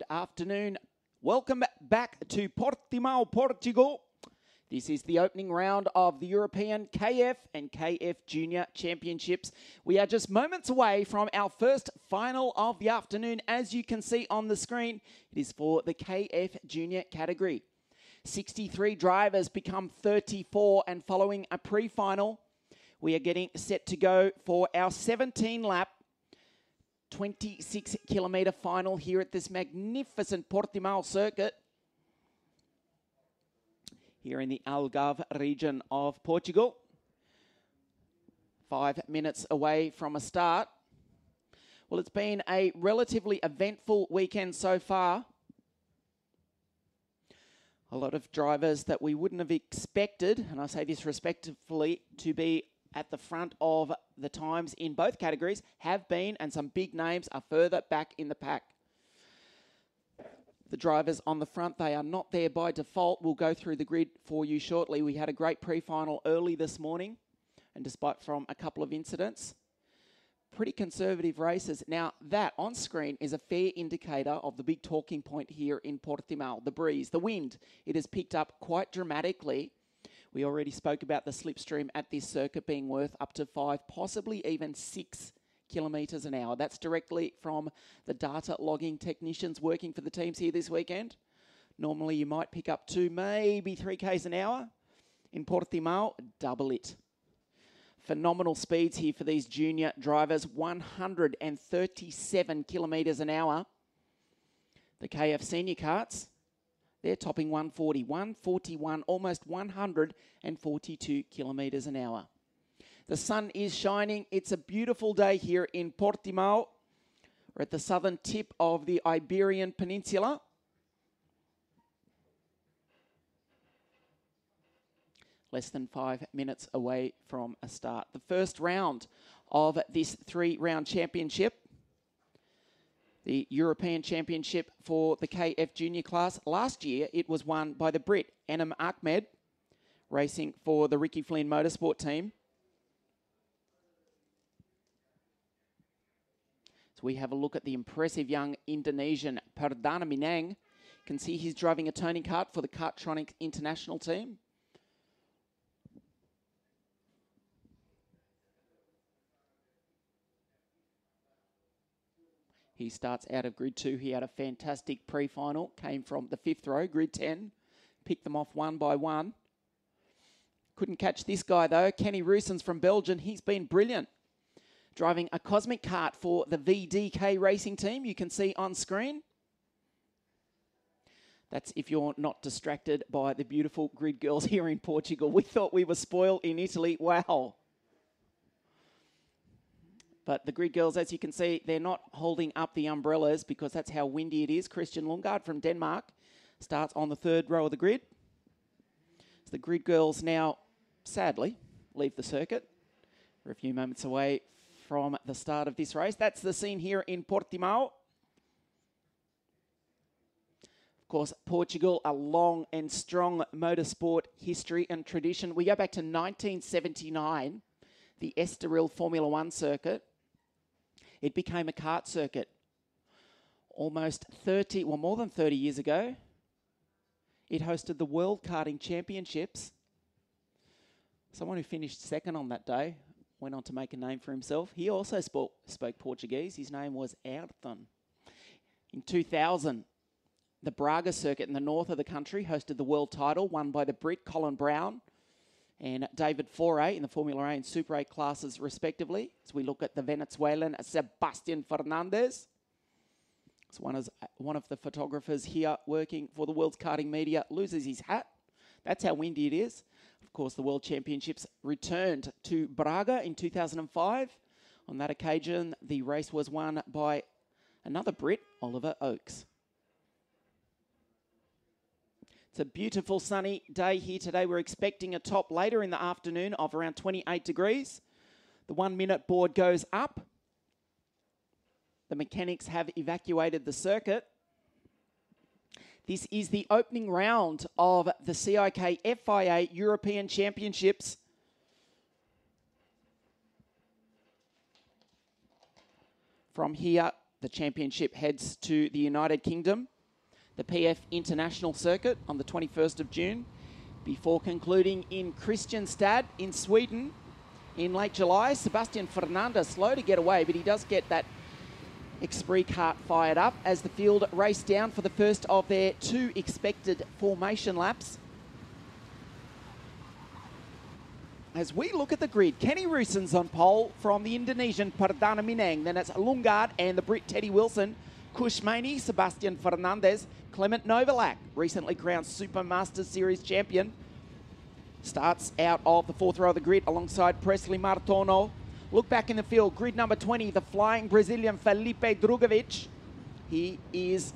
Good afternoon. Welcome back to Portimao, Portugal. This is the opening round of the European KF and KF Junior Championships. We are just moments away from our first final of the afternoon. As you can see on the screen, it is for the KF Junior category. 63 drivers become 34, and following a pre final, we are getting set to go for our 17 lap 26 kilometre final here at this magnificent Portimao circuit here in the Algarve region of Portugal. Five minutes away from a start. Well, it's been a relatively eventful weekend so far. A lot of drivers that we wouldn't have expected, and I say this respectfully, to be at the front of the times in both categories have been, and some big names are further back in the pack. The drivers on the front, they are not there by default. We'll go through the grid for you shortly. We had a great pre final early this morning, and despite from a couple of incidents, pretty conservative races. Now, that on screen is a fair indicator of the big talking point here in Portimao the breeze, the wind. It has picked up quite dramatically we already spoke about the slipstream at this circuit being worth up to five, possibly even six kilometres an hour. That's directly from the data logging technicians working for the teams here this weekend. Normally, you might pick up two, maybe three k's an hour. In Portimao, double it. Phenomenal speeds here for these junior drivers 137 kilometres an hour. The KF senior carts they're topping 140, 141, almost 142 kilometres an hour. The sun is shining. It's a beautiful day here in Portimao. We're at the southern tip of the Iberian Peninsula. Less than five minutes away from a start. The first round of this three round championship the European Championship for the KF Junior class. Last year, it was won by the Brit, Enaam Ahmed, racing for the Ricky Flynn Motorsport team. So we have a look at the impressive young Indonesian Perdana Minang. Can see he's driving a Tony Kart for the Kartronic International team. He starts out of grid two. He had a fantastic pre final, came from the fifth row, grid 10, picked them off one by one. Couldn't catch this guy though. Kenny Roosens from Belgium. He's been brilliant. Driving a Kosmic kart for the VDK racing team, you can see on screen. That's if you're not distracted by the beautiful grid girls here in Portugal. We thought we were spoiled in Italy. Wow. But the grid girls, as you can see, they're not holding up the umbrellas because that's how windy it is. Christian Lundgaard from Denmark starts on the third row of the grid. So the grid girls now, sadly, leave the circuit. We're a few moments away from the start of this race. That's the scene here in Portimao. Of course, Portugal, a long and strong motorsport history and tradition. We go back to 1979, the Estoril Formula One circuit. It became a kart circuit almost 30, well, more than 30 years ago. It hosted the World Karting Championships. Someone who finished second on that day went on to make a name for himself. He also spoke, spoke Portuguese. His name was Ayrton. In 2000, the Braga circuit in the north of the country hosted the world title, won by the Brit Colin Brown and Davide Forè in the Formula A and Super A classes, respectively. As we look at the Venezuelan Sebastian Fernandez. So one, is, one of the photographers here working for the world's karting media loses his hat. That's how windy it is. Of course, the World Championships returned to Braga in 2005. On that occasion, the race was won by another Brit, Oliver Oakes. It's a beautiful sunny day here today. We're expecting a top later in the afternoon of around 28 degrees. The one minute board goes up. The mechanics have evacuated the circuit. This is the opening round of the CIK FIA European Championships. From here the championship heads to the United Kingdom, the PF International Circuit on the 21st of June, before concluding in Kristianstad in Sweden in late July. Sebastian Fernandez slow to get away, but he does get that Esprit cart fired up as the field race down for the first of their two expected formation laps. As we look at the grid, Kenny Roosens on pole from the Indonesian Perdana Minang. Then it's Lundgaard and the Brit Teddy Wilson. Kush Maini, Sebastian Fernandez, Clement Novalak, recently crowned Super Masters Series champion. Starts out of the fourth row of the grid alongside Presley Martono. Look back in the field, grid number 20, the flying Brazilian Felipe Drugovich. He is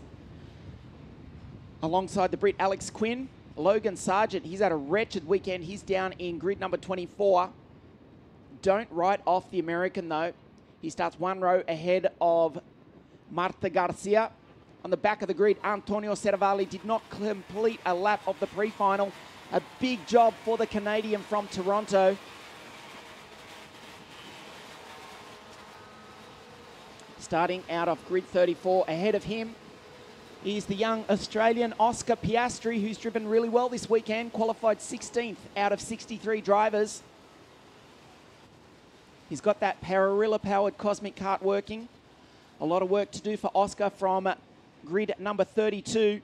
alongside the Brit Alex Quinn. Logan Sargent, he's had a wretched weekend. He's down in grid number 24. Don't write off the American though. He starts one row ahead of Marta Garcia. On the back of the grid, Antonio Serravalle did not complete a lap of the pre-final. A big job for the Canadian from Toronto. Starting out of grid 34 ahead of him is the young Australian Oscar Piastri, who's driven really well this weekend, qualified 16th out of 63 drivers. He's got that Pararilla powered Kosmic Kart working. A lot of work to do for Oscar from grid number 32,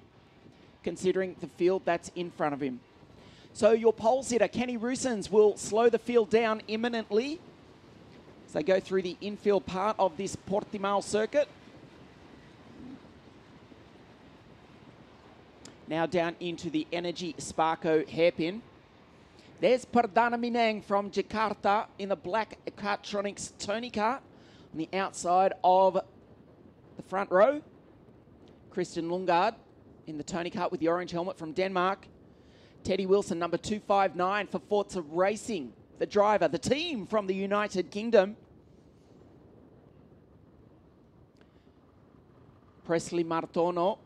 considering the field that's in front of him. So your pole sitter, Kenny Roosens, will slow the field down imminently as they go through the infield part of this Portimao circuit. Now down into the Energy Sparco hairpin. There's Perdana Minang from Jakarta in the black Kartronics Tony kart on the outside of the front row. Christian Lundgaard in the Tony kart with the orange helmet from Denmark. Teddy Wilson, number 259 for Forza Racing the driver, the team from the United Kingdom. Presley Martono.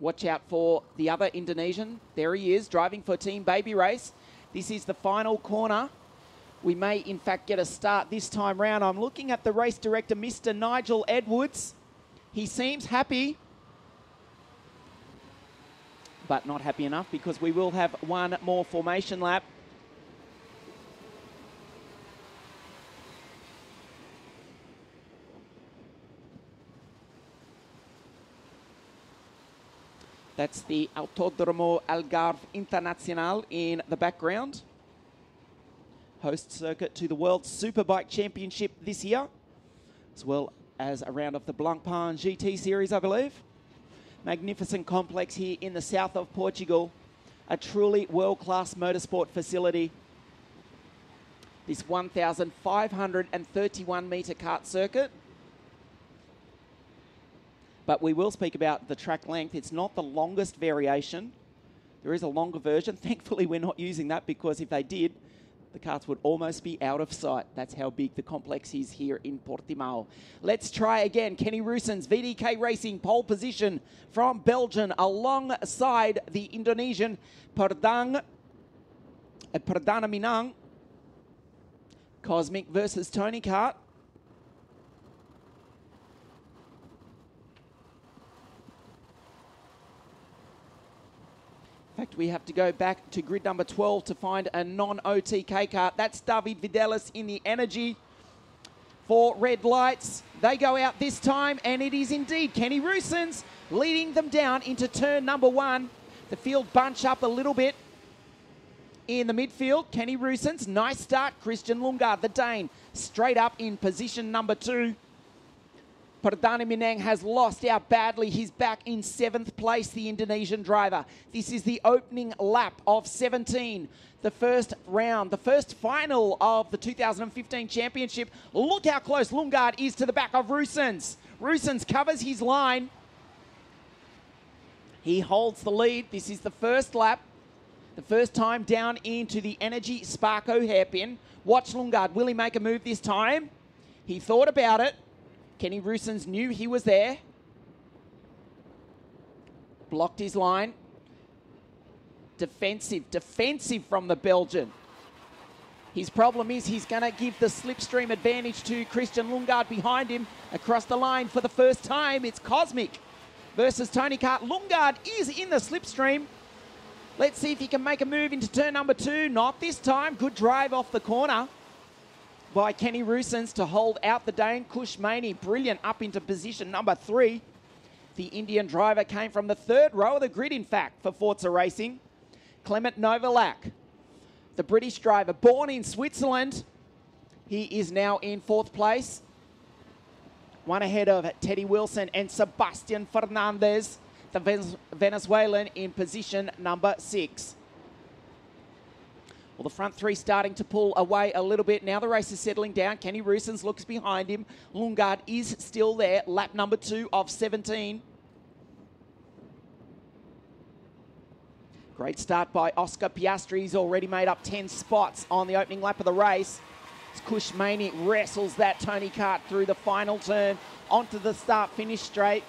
Watch out for the other Indonesian. There he is, driving for Team Baby Race. This is the final corner. We may, in fact, get a start this time round. I'm looking at the race director, Mr. Nigel Edwards. He seems happy, but not happy enough because we will have one more formation lap. That's the Autodromo Algarve Internacional in the background. Host circuit to the World Superbike Championship this year, as well as a round of the Blancpain GT Series, I believe. Magnificent complex here in the south of Portugal. A truly world-class motorsport facility. This 1,531 metre kart circuit but we will speak about the track length. It's not the longest variation. There is a longer version. Thankfully, we're not using that because if they did, the karts would almost be out of sight. That's how big the complex is here in Portimao. Let's try again. Kenny Roosens, VDK Racing, pole position from Belgium alongside the Indonesian Perdang, uh, Perdana Minang. Kosmic versus Tony Kart. Fact, we have to go back to grid number 12 to find a non-OTK car. That's David Vidales in the energy for red lights. They go out this time, and it is indeed Kenny Roosens leading them down into turn number one. The field bunch up a little bit in the midfield. Kenny Roosens, nice start. Christian Lundgaard, the Dane, straight up in position number two. Perdana Minang has lost out badly. He's back in seventh place, the Indonesian driver. This is the opening lap of 17, the first round, the first final of the 2015 championship. Look how close Lundgaard is to the back of Roosens. Roosens covers his line. He holds the lead. This is the first lap. The first time down into the Energy Sparco hairpin. Watch Lundgaard. Will he make a move this time? He thought about it. Kenny Roosens knew he was there. Blocked his line. Defensive, defensive from the Belgian. His problem is he's going to give the slipstream advantage to Christian Lundgaard behind him across the line for the first time. It's Kosmic versus Tony Kart. Lundgaard is in the slipstream. Let's see if he can make a move into turn number two. Not this time. Good drive off the corner by Kenny Roosens to hold out the Dane. Kush Maini, brilliant up into position number three. The Indian driver came from the third row of the grid, in fact, for Forza Racing. Clement Novalak, the British driver, born in Switzerland. He is now in fourth place. One ahead of Teddy Wilson and Sebastian Fernandez, the Venezuelan, in position number six. Well, the front three starting to pull away a little bit. Now the race is settling down. Kenny Roosens looks behind him. Lundgaard is still there. Lap number two of 17. Great start by Oscar Piastri. He's already made up 10 spots on the opening lap of the race. Kush Maini wrestles that Tony Kart through the final turn onto the start finish straight.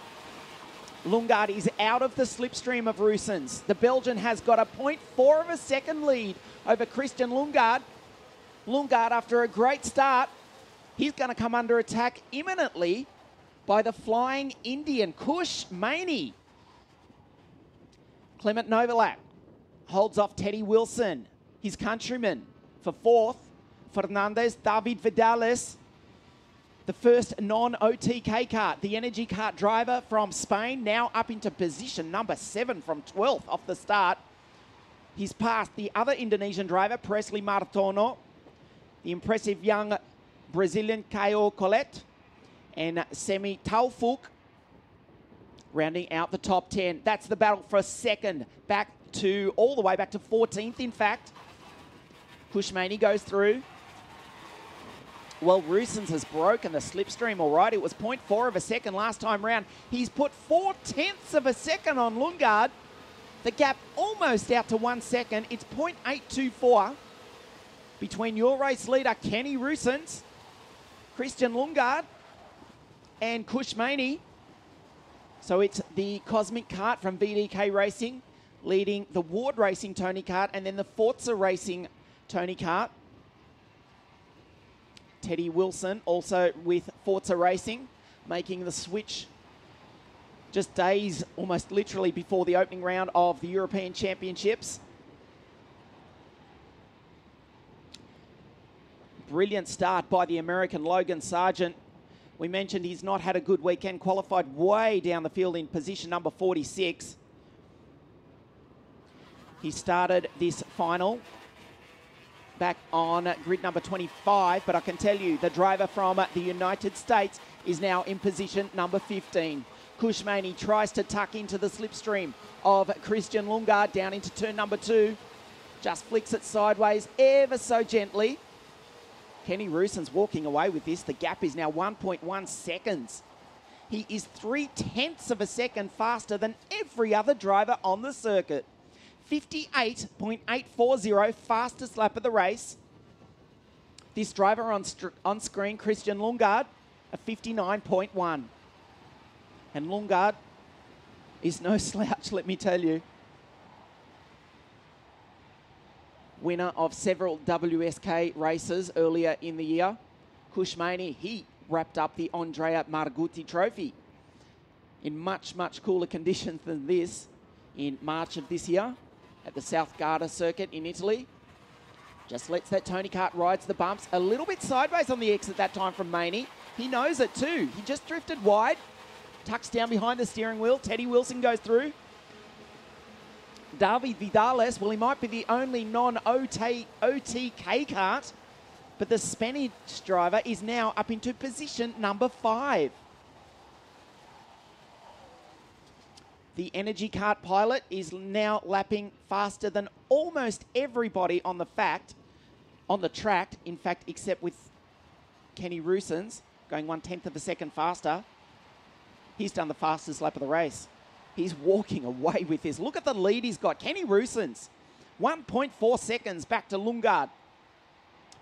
Lundgaard is out of the slipstream of Roosens. The Belgian has got a 0.4 of a second lead over Christian Lundgaard. Lundgaard, after a great start, he's going to come under attack imminently by the flying Indian, Kush Maini. Clement Novalak holds off Teddy Wilson, his countryman, for fourth. Fernandez, David Vidales, the first non-OTK kart, the energy kart driver from Spain, now up into position number seven from 12th off the start. He's passed the other Indonesian driver, Presley Martono, the impressive young Brazilian Caio Collet, and Sami Taoufik, rounding out the top 10. That's the battle for second, back to all the way back to 14th, in fact. Kush Maini goes through. Well, Roosens has broken the slipstream all right. It was 0.4 of a second last time round. He's put four tenths of a second on Lundgaard. The gap almost out to one second. It's 0.824 between your race leader, Kenny Roosens, Christian Lundgaard, and Kush Maini. So it's the Kosmic Kart from VDK Racing leading the Ward Racing Tony Kart and then the Forza Racing Tony Kart. Teddy Wilson also with Forza Racing making the switch just days, almost literally before the opening round of the European Championships. Brilliant start by the American Logan Sargent. We mentioned he's not had a good weekend, qualified way down the field in position number 46. He started this final back on grid number 25, but I can tell you the driver from the United States is now in position number 15. Kush Maini tries to tuck into the slipstream of Christian Lundgaard down into turn number two. Just flicks it sideways ever so gently. Kenny Roosens walking away with this. The gap is now 1.1 seconds. He is three tenths of a second faster than every other driver on the circuit. 58.840, fastest lap of the race. This driver on, on screen, Christian Lundgaard, a 59.1. And Lundgaard is no slouch, let me tell you. Winner of several WSK races earlier in the year. Kush Maini, he wrapped up the Andrea Margutti Trophy in much, much cooler conditions than this in March of this year at the South Garda circuit in Italy. Just lets that Tony Kart rides the bumps a little bit sideways on the exit that time from Maini. He knows it too. He just drifted wide tucks down behind the steering wheel. Teddy Wilson goes through. David Vidales, well, he might be the only non-OTK kart, but the Spanish driver is now up into position number five. The Energy Kart pilot is now lapping faster than almost everybody on the fact, on the track, in fact, except with Kenny Roosens, going one tenth of a second faster. He's done the fastest lap of the race. He's walking away with this. Look at the lead he's got. Kenny Roosens, 1.4 seconds back to Lundgaard.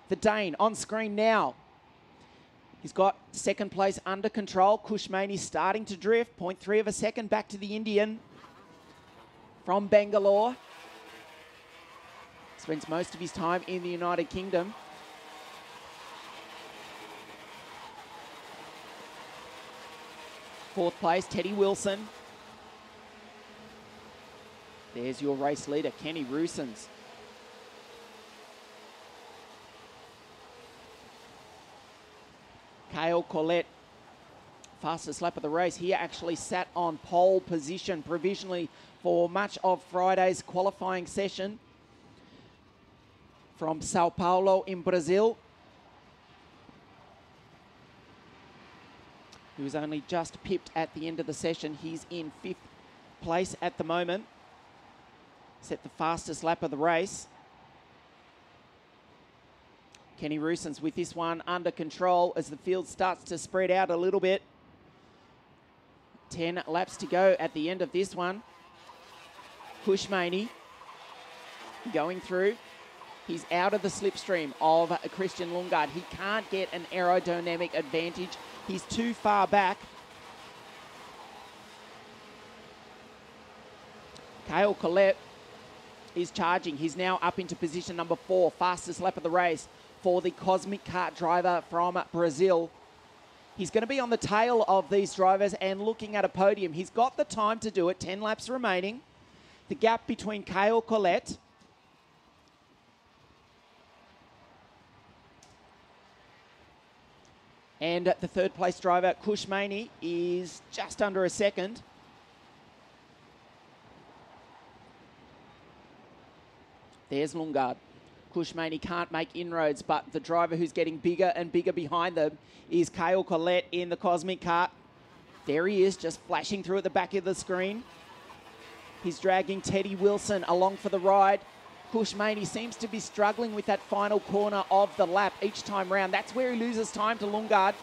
The Dane on screen now. He's got second place under control. Kush Maini's starting to drift. 0.3 of a second back to the Indian from Bangalore. Spends most of his time in the United Kingdom. Fourth place, Teddy Wilson. There's your race leader, Kenny Roosens. Caio Collet, fastest lap of the race. He actually sat on pole position provisionally for much of Friday's qualifying session from Sao Paulo in Brazil. He was only just pipped at the end of the session. He's in fifth place at the moment. Set the fastest lap of the race. Kenny Roosens with this one under control as the field starts to spread out a little bit. 10 laps to go at the end of this one. Kush Maini going through. He's out of the slipstream of Christian Lundgaard. He can't get an aerodynamic advantage. He's too far back. Caio Collet is charging. He's now up into position number four, fastest lap of the race for the Kosmic Kart driver from Brazil. He's going to be on the tail of these drivers and looking at a podium. He's got the time to do it, 10 laps remaining. The gap between Caio Collet and the third place driver, Kush Maini, is just under a second. There's Lundgaard. He can't make inroads, but the driver who's getting bigger and bigger behind them is Caio Collet in the Kosmic Kart. There he is, just flashing through at the back of the screen. He's dragging Teddy Wilson along for the ride. Kush Maini seems to be struggling with that final corner of the lap each time round. That's where he loses time to Lundgaard.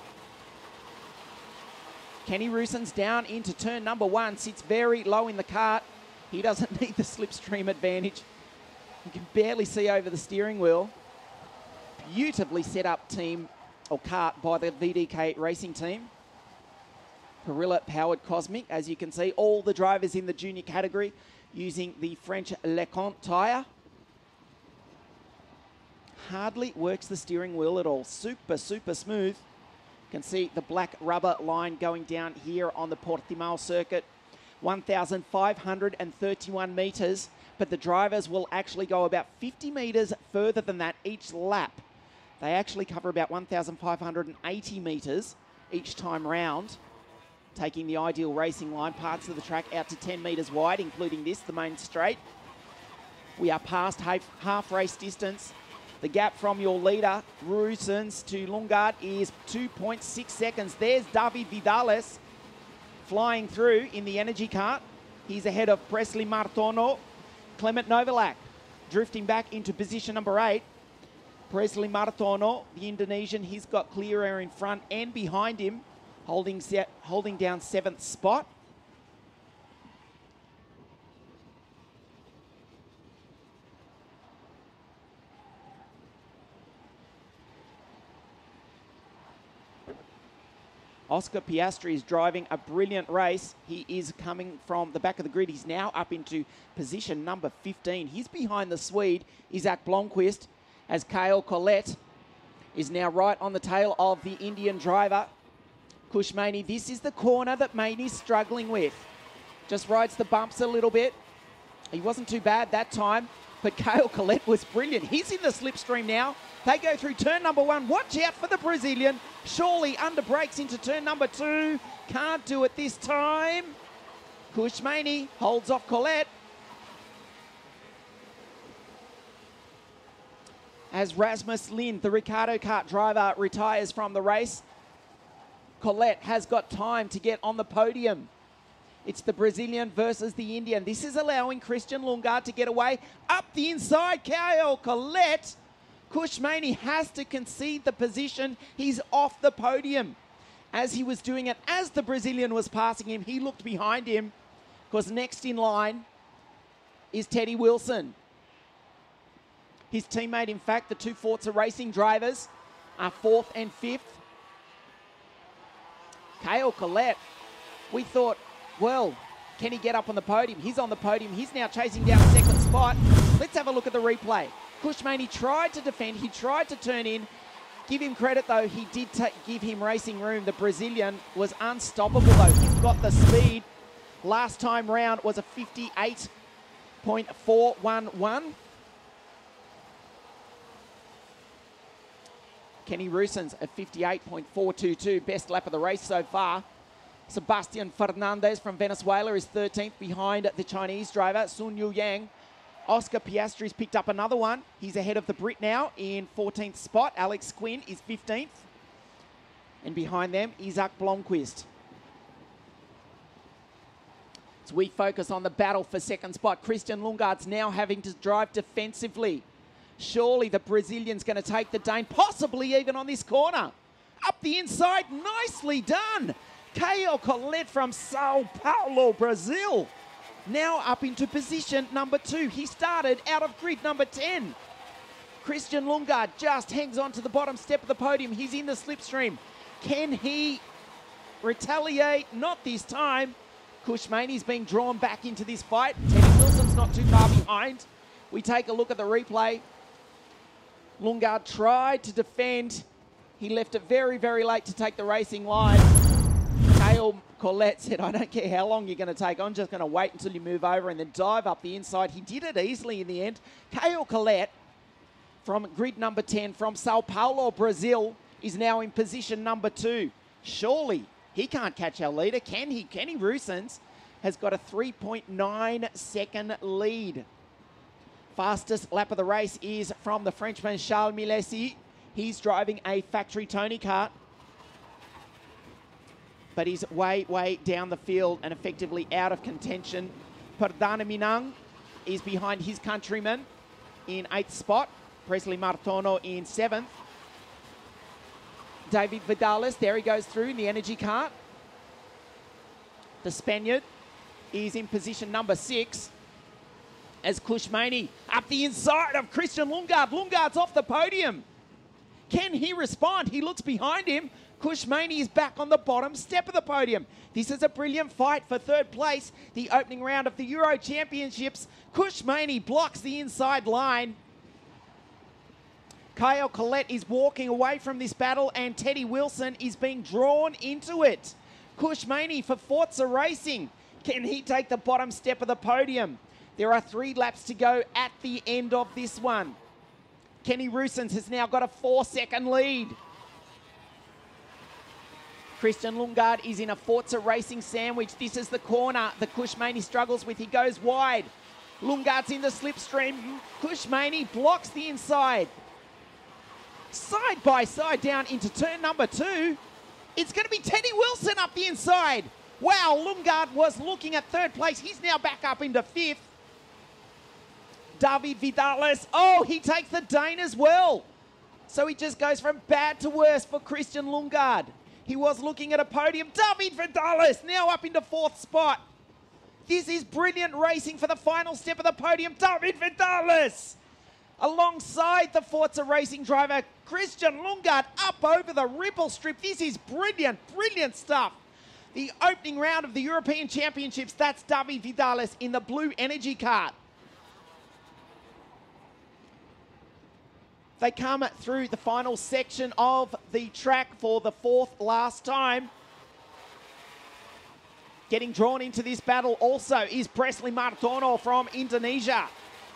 Kenny Roosens down into turn number one, sits very low in the cart. He doesn't need the slipstream advantage. You can barely see over the steering wheel. Beautifully set up team or cart by the VDK racing team. Parilla powered Kosmic, as you can see. All the drivers in the junior category using the French LeCont tyre. Hardly works the steering wheel at all. Super, super smooth. You can see the black rubber line going down here on the Portimao circuit. 1,531 metres but the drivers will actually go about 50 metres further than that each lap. They actually cover about 1,580 metres each time round, taking the ideal racing line, parts of the track out to 10 metres wide, including this, the main straight. We are past half, half race distance. The gap from your leader, Roosens, to Lundgaard is 2.6 seconds. There's David Vidales flying through in the energy cart. He's ahead of Presley Martono, Clement Novalak drifting back into position number eight. Presley Martono, the Indonesian, he's got clear air in front and behind him, holding, set, holding down seventh spot. Oscar Piastri is driving a brilliant race. He is coming from the back of the grid. He's now up into position number 15. He's behind the Swede, Isaac Blomqvist, as Caio Collet is now right on the tail of the Indian driver, Kush Maini. This is the corner that Maini's struggling with. Just rides the bumps a little bit. He wasn't too bad that time, but Caio Collet was brilliant. He's in the slipstream now. They go through turn number one. Watch out for the Brazilian. Surely under brakes into turn number two. Can't do it this time. Kush Maini holds off Collet. As Rasmus Lindh, the Ricardo kart driver, retires from the race, Collet has got time to get on the podium. It's the Brazilian versus the Indian. This is allowing Christian Lundgaard to get away up the inside. Caio Collet Kush Maini has to concede the position. He's off the podium. As he was doing it, as the Brazilian was passing him, he looked behind him because next in line is Teddy Wilson. His teammate, in fact, the two Forza Racing drivers are fourth and fifth. Caio Collet, we thought, well, can he get up on the podium? He's on the podium. He's now chasing down second spot. Let's have a look at the replay. Kush Maini tried to defend. He tried to turn in. Give him credit though, he did give him racing room. The Brazilian was unstoppable though. He's got the speed. Last time round was a 58.411. Kenny Roosens at 58.422, best lap of the race so far. Sebastian Fernandez from Venezuela is 13th behind the Chinese driver, Sun Yueyang. Oscar Piastri's picked up another one. He's ahead of the Brit now in 14th spot. Alex Quinn is 15th. And behind them, Isaac Blomqvist. As we focus on the battle for second spot, Christian Lundgaard's now having to drive defensively. Surely the Brazilian's going to take the Dane, possibly even on this corner. Up the inside, nicely done. Caio Collet from Sao Paulo, Brazil. Now up into position number two. He started out of grid number 10. Christian Lundgaard just hangs on to the bottom step of the podium. He's in the slipstream. Can he retaliate? Not this time. Kush Maini's being drawn back into this fight. Teddy Wilson's not too far behind. We take a look at the replay. Lundgaard tried to defend. He left it very, very late to take the racing line. Caio Collet said, I don't care how long you're going to take. I'm just going to wait until you move over and then dive up the inside. He did it easily in the end. Caio Collet from grid number 10 from Sao Paulo, Brazil, is now in position number two. Surely he can't catch our leader, can he? Kenny Roosens has got a 3.9 second lead. Fastest lap of the race is from the Frenchman Charles Milesi. He's driving a factory Tony kart. But he's way, way down the field and effectively out of contention. Perdana Minang is behind his countryman in eighth spot. Presley Martono in seventh. David Vidales, there he goes through in the energy cart. The Spaniard is in position number six as Kush Maini up the inside of Christian Lundgaard. Lundgaard's off the podium. Can he respond? He looks behind him. Kush Maini is back on the bottom step of the podium. This is a brilliant fight for third place. The opening round of the Euro Championships. Kush Maini blocks the inside line. Caio Collet is walking away from this battle and Teddy Wilson is being drawn into it. Kush Maini for Forza Racing. Can he take the bottom step of the podium? There are three laps to go at the end of this one. Kenny Roosens has now got a four second lead. Christian Lundgaard is in a Forza Racing sandwich. This is the corner that Kush Maini struggles with. He goes wide. Lundgaard's in the slipstream. Kush Maini blocks the inside. Side by side down into turn number two. It's going to be Teddy Wilson up the inside. Wow, Lundgaard was looking at third place. He's now back up into fifth. David Vidales. Oh, he takes the Dane as well. So he just goes from bad to worse for Christian Lundgaard. He was looking at a podium. David Vidales now up into fourth spot. This is brilliant racing for the final step of the podium. David Vidales alongside the Forza Racing driver Christian Lundgaard up over the ripple strip. This is brilliant, brilliant stuff. The opening round of the European Championships, that's David Vidales in the blue energy cart. They come through the final section of the track for the fourth last time. Getting drawn into this battle also is Presley Martono from Indonesia.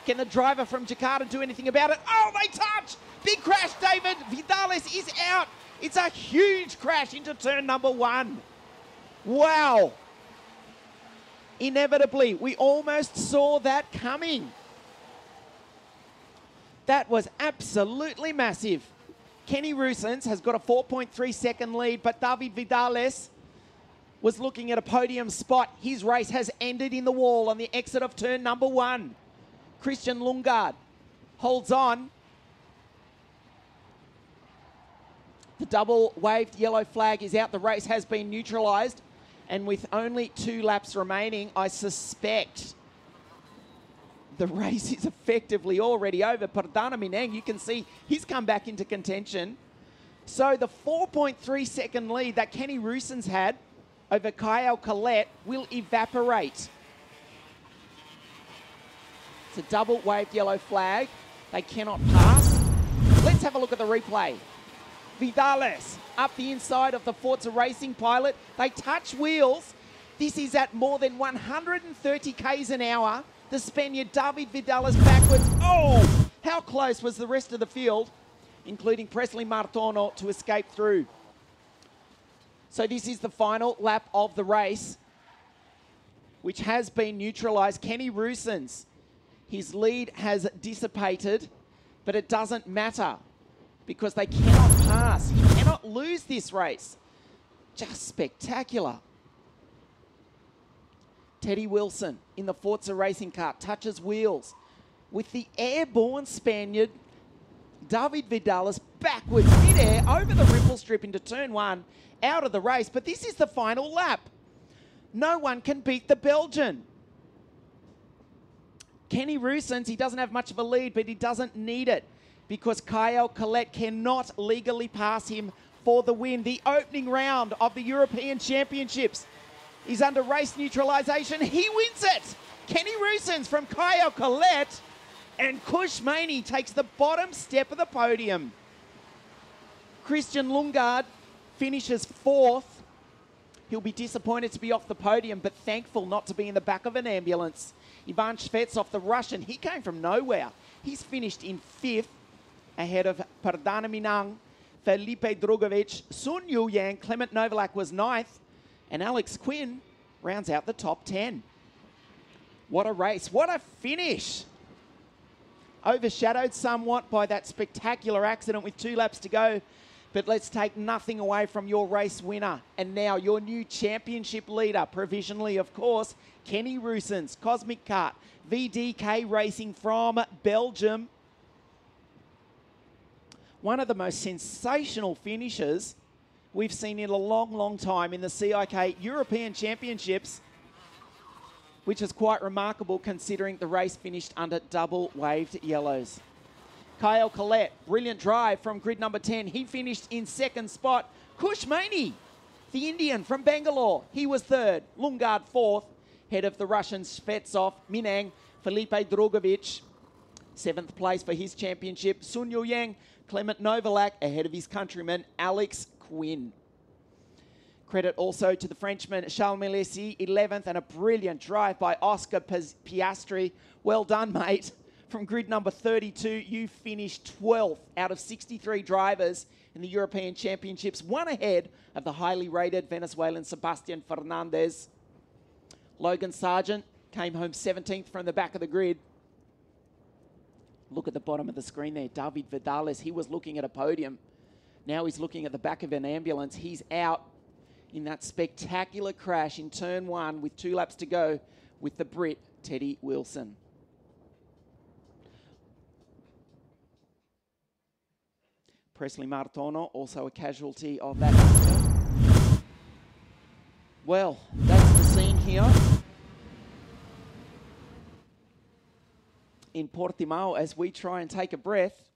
Can the driver from Jakarta do anything about it? Oh, they touch! Big crash, David. Vidales is out. It's a huge crash into turn number one. Wow. Inevitably, we almost saw that coming. That was absolutely massive. Kenny Roosens has got a 4.3 second lead, but David Vidales was looking at a podium spot. His race has ended in the wall on the exit of turn number one. Christian Lundgaard holds on. The double waved yellow flag is out. The race has been neutralised. And with only two laps remaining, I suspect the race is effectively already over. Perdana Minang, you can see he's come back into contention. So the 4.3 second lead that Kenny Roosens had over Caio Collet will evaporate. It's a double waved yellow flag. They cannot pass. Let's have a look at the replay. Vidales up the inside of the Forza Racing pilot. They touch wheels. This is at more than 130 k's an hour. The Spaniard David Vidales backwards. Oh, how close was the rest of the field, including Presley Martono, to escape through? So this is the final lap of the race, which has been neutralised. Kenny Roosens, his lead has dissipated, but it doesn't matter because they cannot pass. He cannot lose this race. Just spectacular. Teddy Wilson in the Forza racing car touches wheels with the airborne Spaniard David Vidales backwards midair over the ripple strip into turn one, out of the race. But this is the final lap. No one can beat the Belgian. Kenny Roosens, he doesn't have much of a lead, but he doesn't need it because Caio Collet cannot legally pass him for the win. The opening round of the European Championships is under race neutralisation. He wins it. Kenny Roosens from Caio Collet and Kush Maini takes the bottom step of the podium. Christian Lundgaard finishes fourth. He'll be disappointed to be off the podium, but thankful not to be in the back of an ambulance. Ivan Shvetsov, the Russian, he came from nowhere. He's finished in fifth ahead of Perdana Minang, Felipe Drugovich, Sun Yueyang, Clement Novalak was ninth, and Alex Quinn rounds out the top 10. What a race. What a finish. Overshadowed somewhat by that spectacular accident with two laps to go. But let's take nothing away from your race winner. And now your new championship leader, provisionally, of course, Kenny Roosens, Kosmic Kart, VDK Racing from Belgium. One of the most sensational finishes we've seen in a long, long time in the CIK European Championships, which is quite remarkable considering the race finished under double waved yellows. Caio Collet, brilliant drive from grid number 10. He finished in second spot. Kush Maini, the Indian from Bangalore, he was third. Lundgaard fourth, head of the Russian Shvetsov, Minang, Felipe Drugovich, seventh place for his championship. Sun Yueyang, Clement Novalak, ahead of his countryman Alex Quinn. Credit also to the Frenchman Charles Milesi, 11th, and a brilliant drive by Oscar Piastri. Well done, mate. From grid number 32, you finished 12th out of 63 drivers in the European Championships, one ahead of the highly rated Venezuelan Sebastian Fernandez. Logan Sargent came home 17th from the back of the grid. Look at the bottom of the screen there. David Vidales, he was looking at a podium. Now he's looking at the back of an ambulance. He's out in that spectacular crash in turn one with two laps to go with the Brit, Teddy Wilson. Presley Martono, also a casualty of that. Well, that's the scene here. In Portimao as we try and take a breath.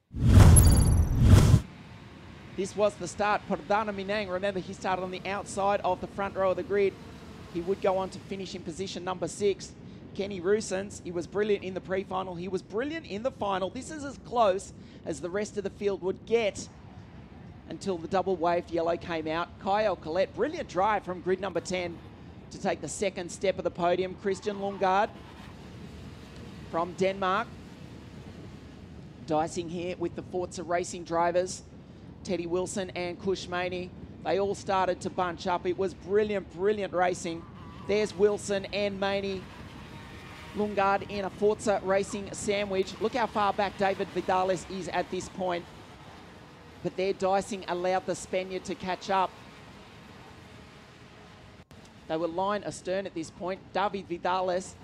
This was the start. Perdana Minang, remember, he started on the outside of the front row of the grid. He would go on to finish in position number six. Kenny Roosens, he was brilliant in the pre-final. He was brilliant in the final. This is as close as the rest of the field would get until the double waved yellow came out. Caio Collet, brilliant drive from grid number 10 to take the second step of the podium. Christian Lundgaard from Denmark. Dicing here with the Forza Racing drivers. Teddy Wilson and Kush Maini. They all started to bunch up. It was brilliant, brilliant racing. There's Wilson and Maini. Lundgaard in a Forza Racing sandwich. Look how far back David Vidales is at this point. But their dicing allowed the Spaniard to catch up. They were line astern at this point. David Vidales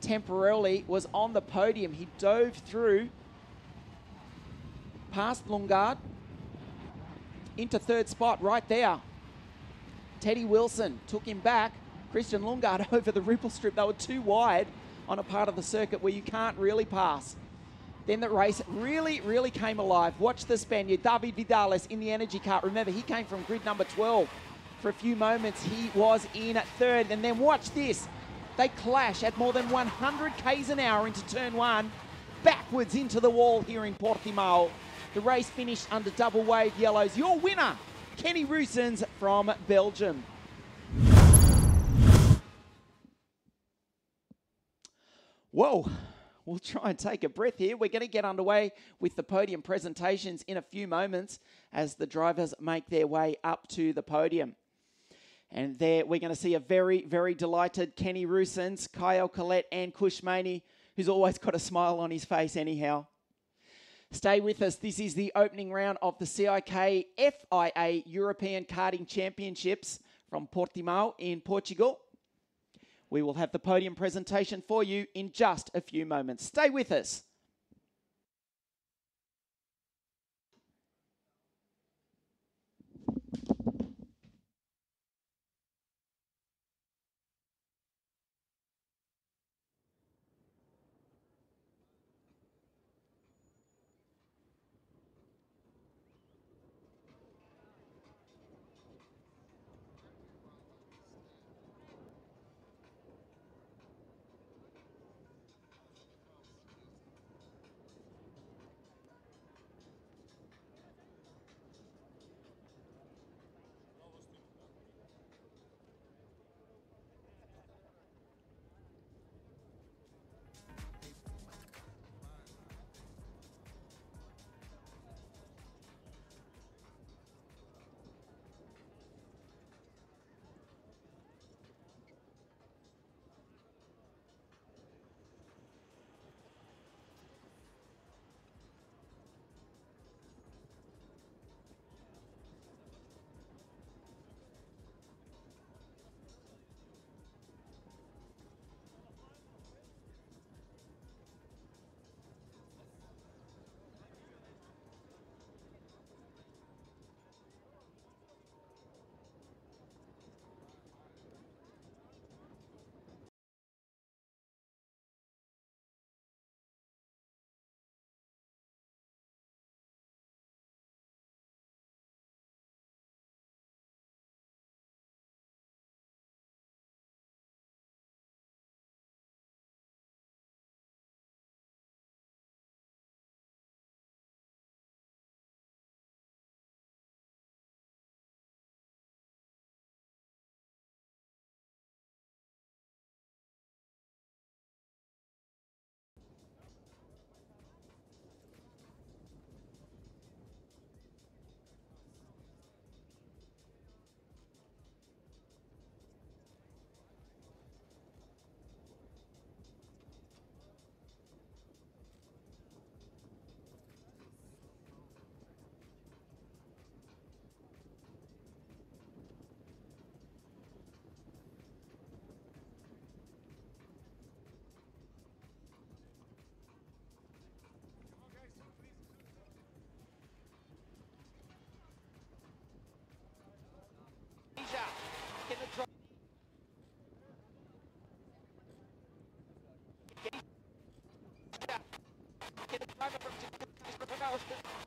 temporarily was on the podium. He dove through past Lundgaard into third spot right there. Teddy Wilson took him back. Christian Lundgaard over the ripple strip. They were too wide on a part of the circuit where you can't really pass. Then the race really, really came alive. Watch the Spaniard, David Vidales in the energy car. Remember, he came from grid number 12. For a few moments, he was in at third. And then watch this. They clash at more than 100 k's an hour into turn one, backwards into the wall here in Portimao. The race finished under double wave yellows. Your winner, Kenny Roosens from Belgium. Whoa, we'll try and take a breath here. We're going to get underway with the podium presentations in a few moments as the drivers make their way up to the podium. And there we're going to see a very, very delighted Kenny Roosens, Kyle Collet, and Kush Maini, who's always got a smile on his face anyhow. Stay with us. This is the opening round of the CIK FIA European Karting Championships from Portimao in Portugal. We will have the podium presentation for you in just a few moments. Stay with us. Get the driver from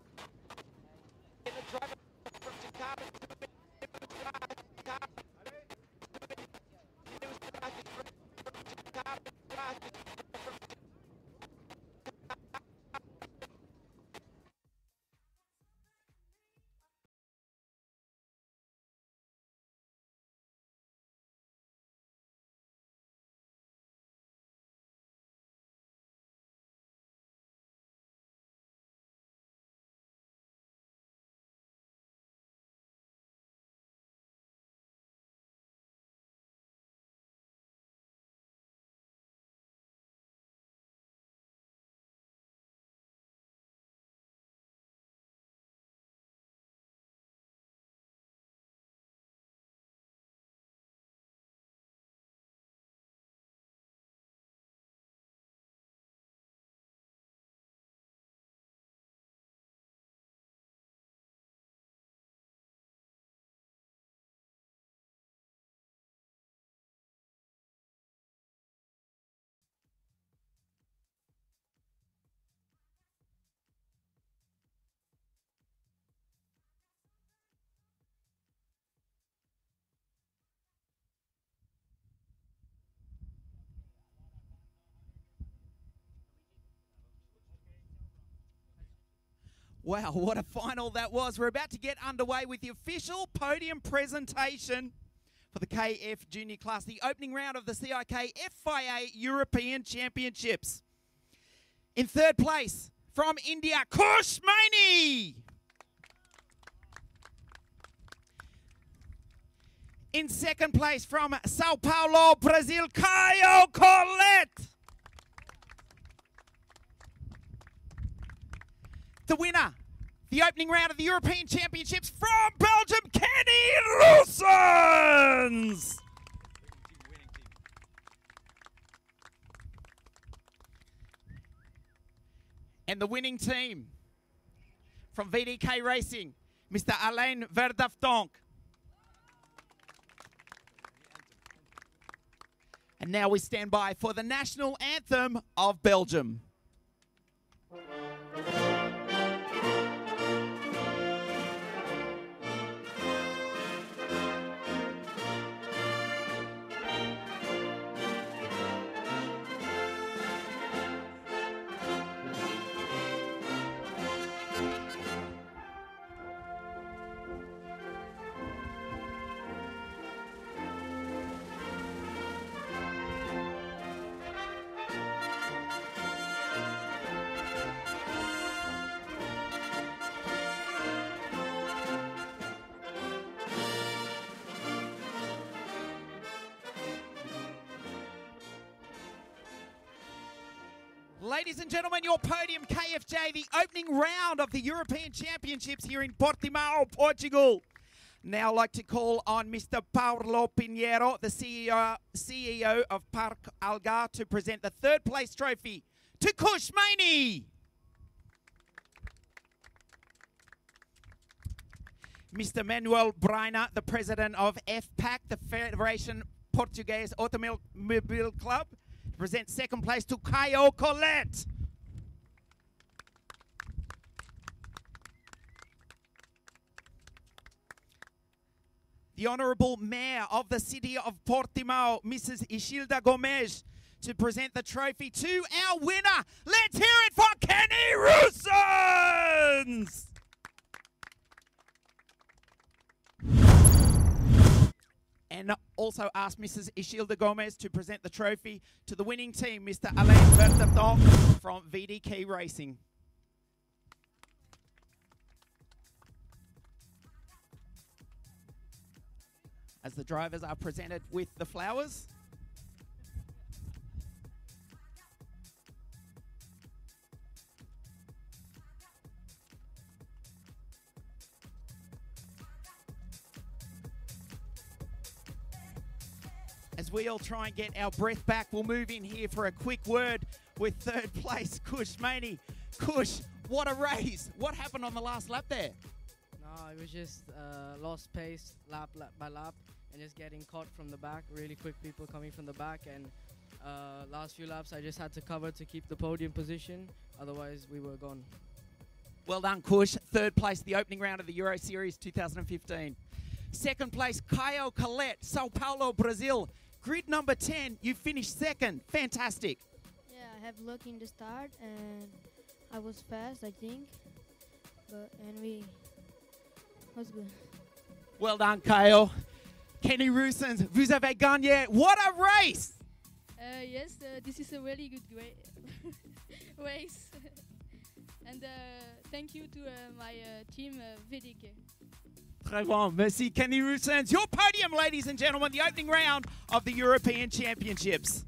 Wow, what a final that was. We're about to get underway with the official podium presentation for the KF Junior class, the opening round of the CIK FIA European Championships. In third place from India, Kush Maini. In second place from Sao Paulo, Brazil, Caio Collet. The winner, the opening round of the European Championships from Belgium, Kenny Roosens. And the winning team from VDK Racing, Mr. Alain Verdaftonk. And now we stand by for the national anthem of Belgium. Ladies and gentlemen, your podium KFJ, the opening round of the European Championships here in Portimao, Portugal. Now I'd like to call on Mr. Paulo Pinheiro, the CEO, CEO of Parque Algar, to present the third place trophy to Kush Maini. Mr. Manuel Breyner, the president of FPAK, the Federation Portuguese Automobile Club, present second place to Caio Collet. The Honourable Mayor of the City of Portimao, Mrs. Isilda Gomes, to present the trophy to our winner. Let's hear it for Kenny Roosens! And also ask Mrs. Isilda Gomes to present the trophy to the winning team, Mr. Alain Bertaton from VDK Racing. As the drivers are presented with the flowers. As we all try and get our breath back, we'll move in here for a quick word with third place Kush Maini. Kush, what a race! What happened on the last lap there? No, it was just uh, lost pace lap, lap by lap and just getting caught from the back. Really quick people coming from the back and uh, last few laps I just had to cover to keep the podium position. Otherwise we were gone. Well done, Kush. Third place, the opening round of the Euro Series 2015. Second place, Caio Collet, Sao Paulo, Brazil. Grid number 10, you finished second. Fantastic. Yeah, I have luck in the start and I was fast, I think. But and we was good. Well done, Kyle. Kenny Roosens, vous avez gagné. What a race! Uh, yes, uh, this is a really good race. and uh, thank you to uh, my uh, team, uh, Bon. Merci, Kenny Roosens. Your podium, ladies and gentlemen, the opening round of the European Championships.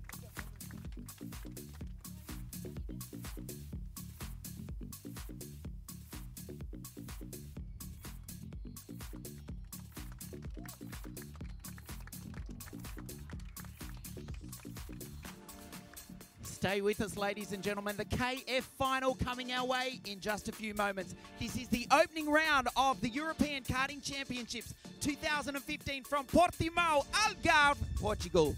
Stay with us, ladies and gentlemen. The KF final coming our way in just a few moments. This is the opening round of the European Karting Championships 2015 from Portimao, Algarve, Portugal.